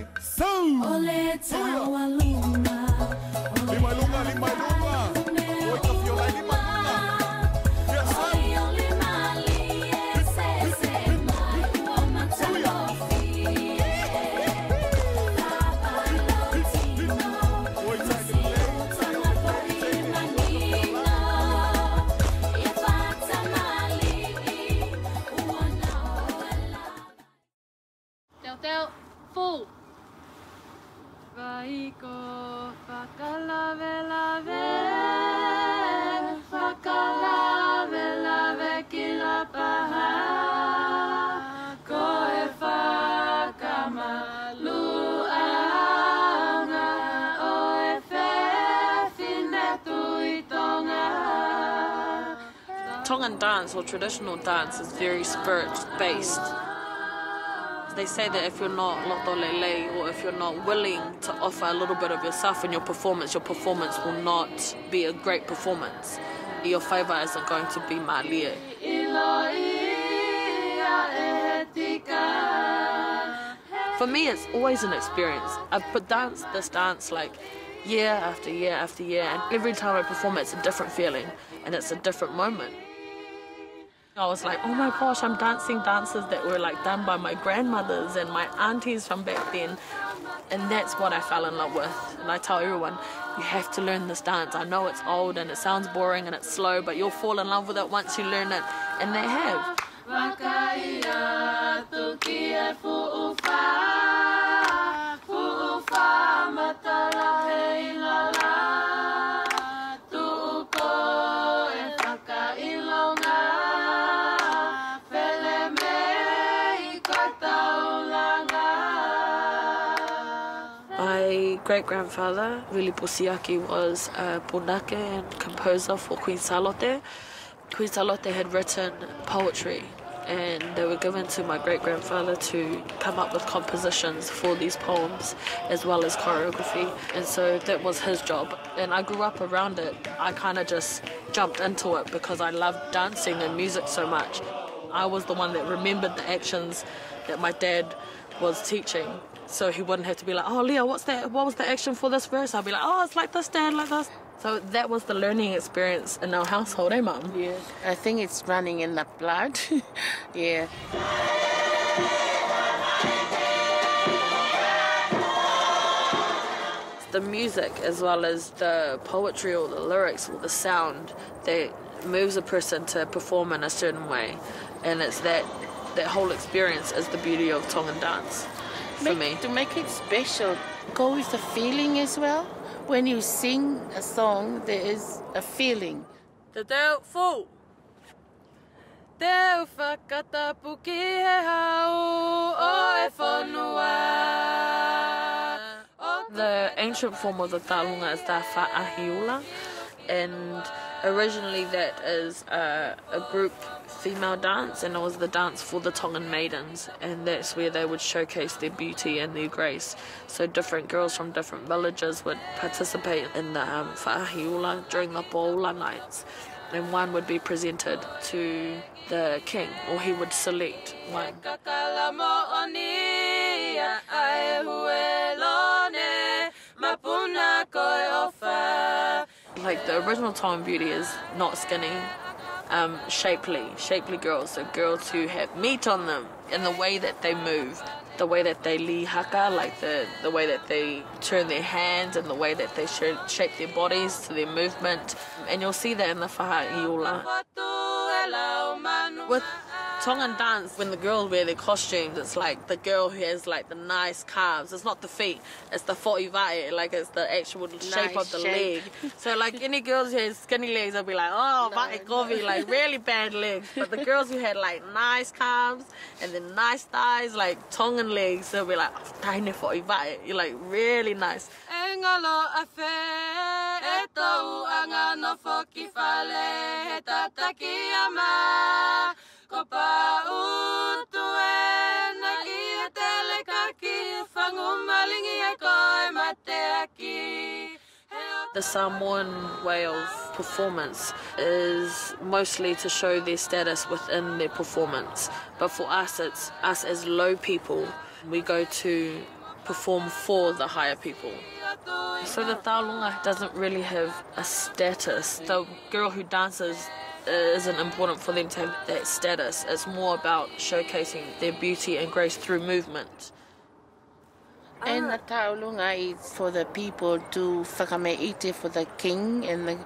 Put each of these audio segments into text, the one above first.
hein? São! Olé, tchau, aluna. Lima Lunga, Lima Lunga. Oito viola e Lima full. Vaiko whakalave lave, whakalave lave ki la paha. Ko e whakamalu anga, o e whiwhine tui tonga. Tongan dance or traditional dance is very spirit based. They say that if you're not lotolele or if you're not willing to offer a little bit of yourself in your performance, your performance will not be a great performance. Your favor isn't going to be malie. For me, it's always an experience. I've put danced this dance like year after year after year, and every time I perform, it's a different feeling and it's a different moment. I was like, oh my gosh, I'm dancing dances that were like done by my grandmothers and my aunties from back then. And that's what I fell in love with. And I tell everyone, you have to learn this dance. I know it's old and it sounds boring and it's slow, but you'll fall in love with it once you learn it. And they have. My great grandfather, Vili Pusiaki, was a punake and composer for Queen Salote. Queen Salote had written poetry and they were given to my great grandfather to come up with compositions for these poems as well as choreography. And so that was his job. And I grew up around it. I kind of just jumped into it because I loved dancing and music so much. I was the one that remembered the actions that my dad was teaching. So he wouldn't have to be like, oh, Leah, what's that? What was the action for this verse? I'd be like, oh, it's like this, dad, like this. So that was the learning experience in our household, eh, mum? Yeah, I think it's running in the blood. yeah. The music, as well as the poetry or the lyrics or the sound, that moves a person to perform in a certain way. And it's that, that whole experience is the beauty of Tongan dance for Make- me. To make it special, go with the feeling as well. When you sing a song, there is a feeling. Te teo fu. Teu whakatapu ki he hau o e whanua. The ancient form of the talunga is the fa'ahiula, and originally that is a, a group female dance, and it was the dance for the Tongan maidens, and that's where they would showcase their beauty and their grace. So different girls from different villages would participate in the um, during the poula nights, and one would be presented to the king, or he would select one. Like the original Tongan beauty is not skinny, um, shapely, shapely girls. So girls who have meat on them and the way that they move, the way that they li haka, like the, the way that they turn their hands and the way that they should shape their bodies to their movement. And you'll see that in the fa'ahiula. Watu e lau manu With Tongan dance, when the girls wear their costumes, it's like the girl who has like the nice calves. It's not the feet, it's the fo'ivae, like it's the actual shape of the shape. leg. So like any girls who has skinny legs, they'll be like, oh, vae kovi, like really bad legs. But the girls who had like nice calves and then nice thighs, like tongue Tongan legs, they'll be like, oh, taine fo'ivae. You're like really nice. E a e ko pa utu e na ki e tele kaki whangu malingi e koe mate aki The Samoan way of performance is mostly to show their status within their performance. But for us, it's us as low people. We go to perform for the higher people. So the taulunga doesn't really have a status. The girl who dances isn't important for them to have that status. It's more about showcasing their beauty and grace through movement. And the tau'olunga is for the people to whakameite for the king and the,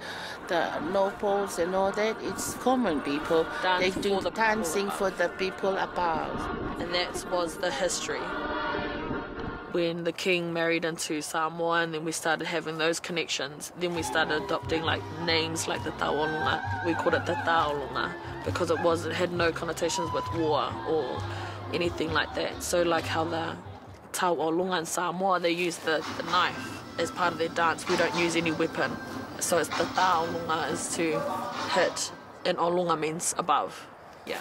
the nobles and all that. It's common people. Dance they for do the dancing above. for the people above. and that was the history. When the king married into Samoa, and then we started having those connections, then we started adopting like names like the Taolunga. We called it the Taolunga because it was it had no connotations with war or anything like that. So like how the Taolunga in Samoa, they use the, the knife as part of their dance. We don't use any weapon. So it's the Taolunga is to hit, and Olunga means above. Yeah.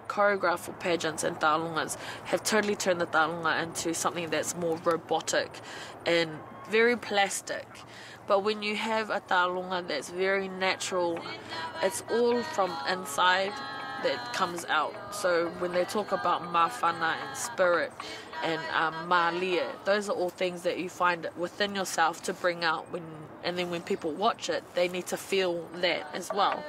choreograph for pageants and taulungas have totally turned the taulunga into something that's more robotic and very plastic. But when you have a taulunga that's very natural, it's all from inside that comes out. So when they talk about mafana and spirit and um, malia, those are all things that you find within yourself to bring out when, and then when people watch it, they need to feel that as well.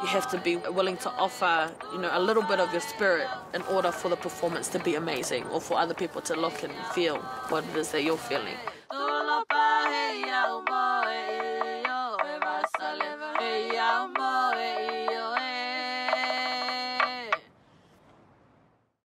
You have to be willing to offer, you know, a little bit of your spirit in order for the performance to be amazing, or for other people to look and feel what it is that you're feeling.